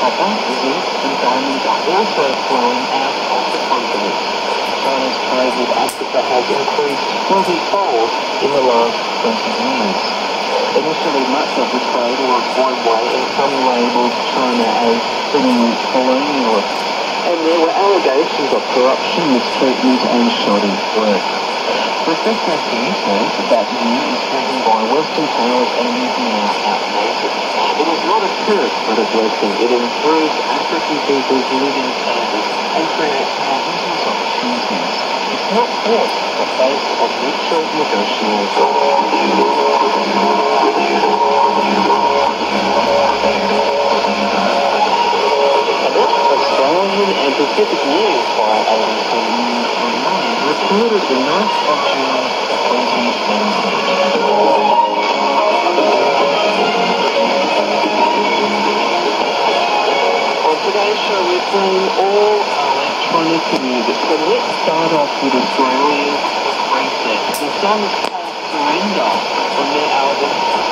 copper, zinc and diamonds are also flowing out of the continent. China's trade with Africa has increased 20-fold in the last 20 years. Initially, much of the trade was one way and some labelled China as being colonialist. And there were allegations of corruption, mistreatment and shoddy work. Professor He says that view is driven by Western powers and is now outdated. A blessing. It improves African people's living standards and creates business opportunities. It's not forced the face of mutual Australian and Pacific News by ABC News Online the 9th of playing all electronic music. So let's start off with a Australian Princess. The song is called Surrender from their album